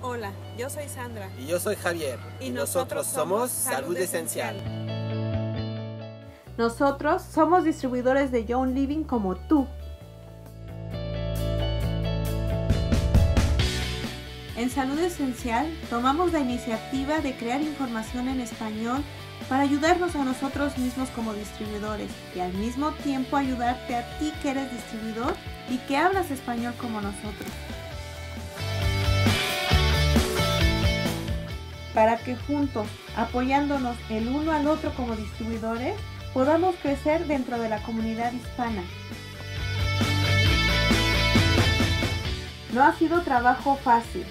Hola, yo soy Sandra. Y yo soy Javier. Y nosotros somos Salud Esencial. Nosotros somos distribuidores de Young Living como tú. En Salud Esencial tomamos la iniciativa de crear información en español para ayudarnos a nosotros mismos como distribuidores y al mismo tiempo ayudarte a ti que eres distribuidor y que hablas español como nosotros. Para que juntos, apoyándonos el uno al otro como distribuidores, podamos crecer dentro de la comunidad hispana. No ha sido trabajo fácil.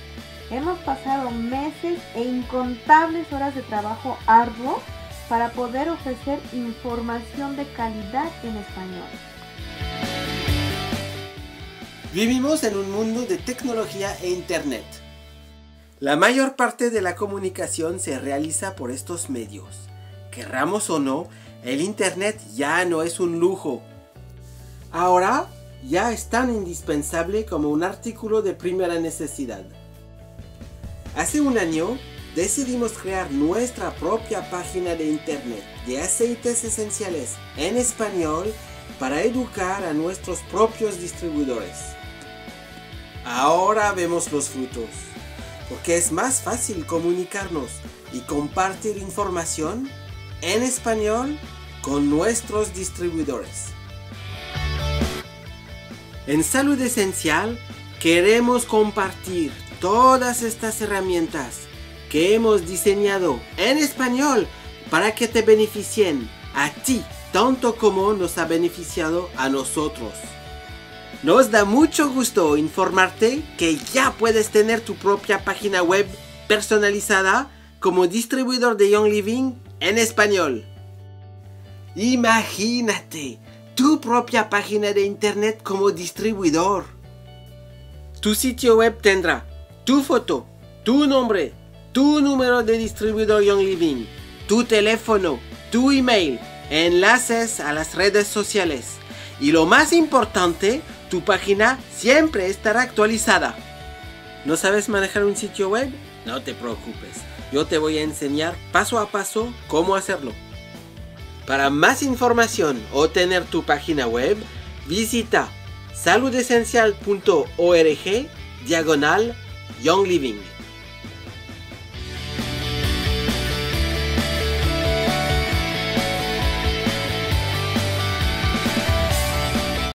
Hemos pasado meses e incontables horas de trabajo arduo para poder ofrecer información de calidad en español. Vivimos en un mundo de tecnología e internet. La mayor parte de la comunicación se realiza por estos medios. Querramos o no, el internet ya no es un lujo. Ahora ya es tan indispensable como un artículo de primera necesidad. Hace un año decidimos crear nuestra propia página de internet de aceites esenciales en español para educar a nuestros propios distribuidores. Ahora vemos los frutos, porque es más fácil comunicarnos y compartir información en español con nuestros distribuidores. En Salud Esencial queremos compartir todas estas herramientas que hemos diseñado en español para que te beneficien a ti tanto como nos ha beneficiado a nosotros. Nos da mucho gusto informarte que ya puedes tener tu propia página web personalizada como distribuidor de Young Living en español. Imagínate tu propia página de internet como distribuidor. Tu sitio web tendrá tu foto, tu nombre, tu número de distribuidor Young Living, tu teléfono, tu email, enlaces a las redes sociales y lo más importante, tu página siempre estará actualizada. ¿No sabes manejar un sitio web? No te preocupes, yo te voy a enseñar paso a paso cómo hacerlo. Para más información o tener tu página web, visita saludesencial.org diagonal Young Living.